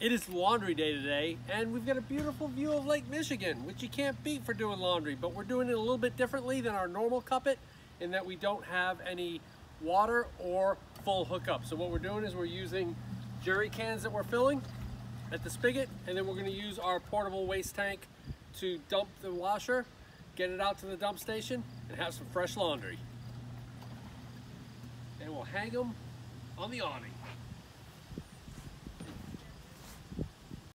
It is laundry day today, and we've got a beautiful view of Lake Michigan, which you can't beat for doing laundry, but we're doing it a little bit differently than our normal Kuppet in that we don't have any water or full hookup. So what we're doing is we're using jerry cans that we're filling at the spigot, and then we're gonna use our portable waste tank to dump the washer, get it out to the dump station, and have some fresh laundry. And we'll hang them on the awning.